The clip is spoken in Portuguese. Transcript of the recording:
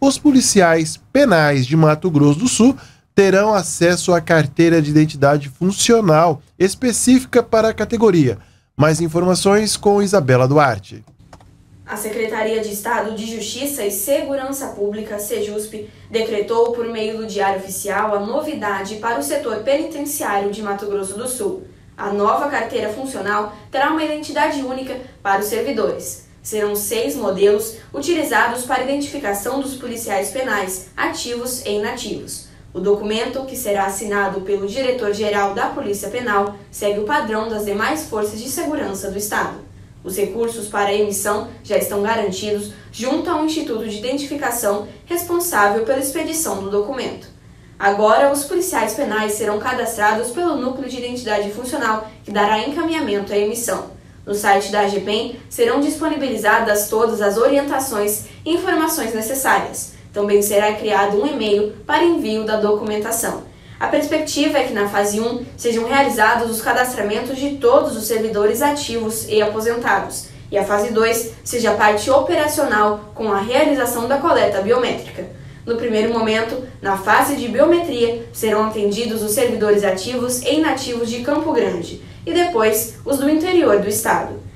os policiais penais de Mato Grosso do Sul terão acesso à carteira de identidade funcional específica para a categoria. Mais informações com Isabela Duarte. A Secretaria de Estado de Justiça e Segurança Pública, SEJUSP, decretou por meio do Diário Oficial a novidade para o setor penitenciário de Mato Grosso do Sul. A nova carteira funcional terá uma identidade única para os servidores. Serão seis modelos utilizados para identificação dos policiais penais ativos e inativos. O documento, que será assinado pelo diretor-geral da Polícia Penal, segue o padrão das demais forças de segurança do Estado. Os recursos para a emissão já estão garantidos junto ao Instituto de Identificação responsável pela expedição do documento. Agora, os policiais penais serão cadastrados pelo Núcleo de Identidade Funcional, que dará encaminhamento à emissão. No site da AGPEM serão disponibilizadas todas as orientações e informações necessárias. Também será criado um e-mail para envio da documentação. A perspectiva é que na fase 1 sejam realizados os cadastramentos de todos os servidores ativos e aposentados, e a fase 2 seja a parte operacional com a realização da coleta biométrica. No primeiro momento, na fase de biometria, serão atendidos os servidores ativos e inativos de Campo Grande e depois os do interior do estado.